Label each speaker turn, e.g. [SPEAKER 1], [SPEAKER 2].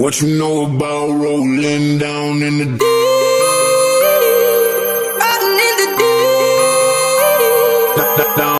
[SPEAKER 1] What you know about rolling down in the deep?
[SPEAKER 2] Rolling in the deep.
[SPEAKER 1] Down,